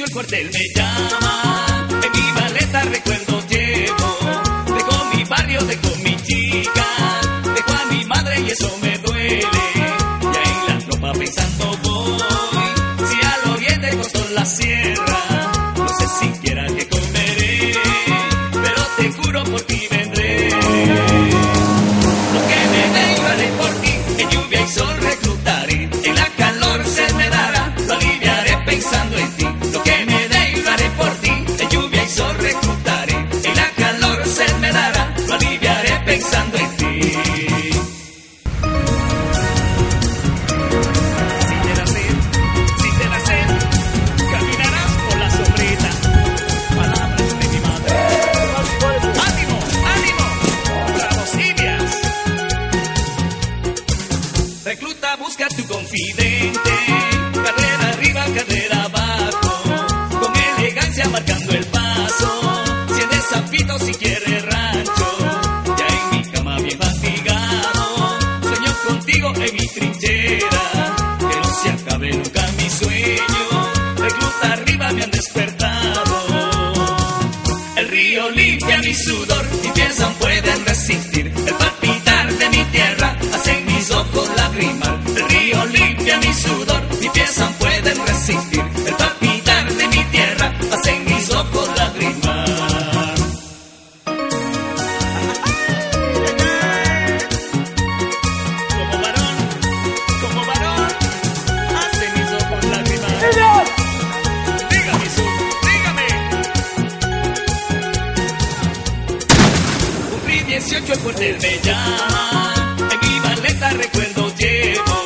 el cuartel me llama. En mi maleta recuerdo llevo. Dejo mi barrio, dejo mi chica. Dejo a mi madre y eso me duele. Y ahí la tropa pensando. busca, tu confidente. Carrera arriba, carrera abajo. Con elegancia marcando el 18 por el Bellán. En mi maleta recuerdo llevo.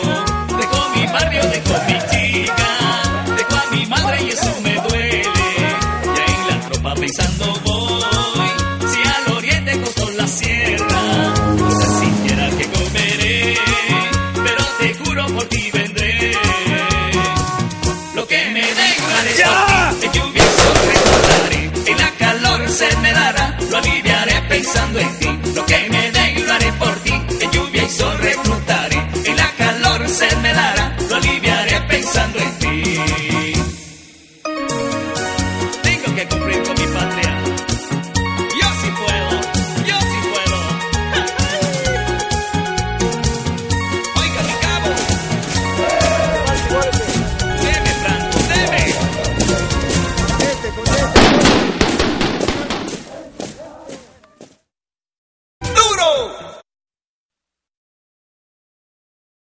Dejo mi barrio, dejo mi chica. Dejo a mi madre y eso me duele. Ya en la tropa pensando voy. Si al oriente costó la sierra. No sé siquiera que comeré. Pero te juro por ti vendré. Lo que me deja de es lluvia recordaré. Y la calor se me dará. Lo aliviaré pensando en ti.